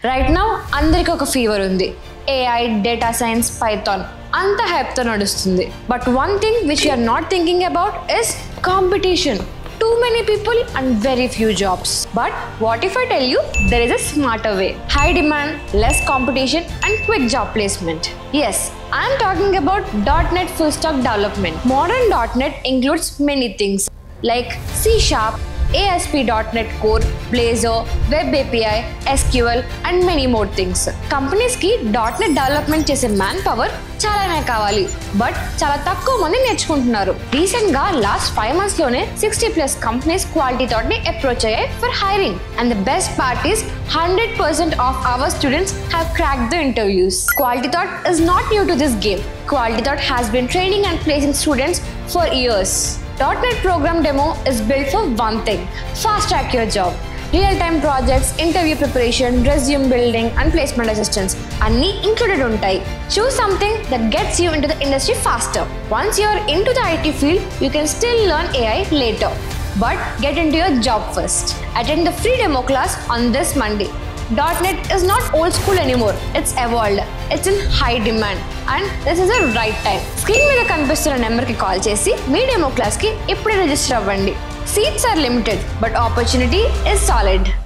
Right now అందరికి ఒక fever ఉంది ఏఐ డేటా సైన్స్ పైథాన్ అంత హైప్తో నడుస్తుంది but one thing which you're not thinking about is competition too many people and very few jobs but what if I tell you there is a smarter way high demand less competition and quick job placements I'm talking about dot net full stack development modern dot net includes many things like C Sharp, ASP.NET Core, Blazor, Web API, SQL, and many more things. Companies కి dot net development చేసే man power చాలానే కావాలి but చాలా తక్కువ మంది నేర్చుకుంటున్నారు recent గా last five months లోనే sixty plus companies quality thought ని అప్రోచ్ అయ్యాయి for hiring and the best part is hundred percent of our students have crack the interviews quality thought is not new to this game quality thought has been training and placing students for years. .NET program demo is built for one thing, fast track your job. Real-time projects, interview preparation, resume building and placement assistance are included untai. Choose something that gets you into the industry faster. Once you're into the IT field, you can still learn AI later. But get into your job first. Attend the free demo class on this Monday. Dot net is not old school anymore it's evolved it's in high demand and this is a right time screen మీద కనిపిస్తున్న నెంబర్కి call చేసి medium demo క్లాస్కి ఇప్పుడే register అవ్వండి. Seats are limited but opportunity is solid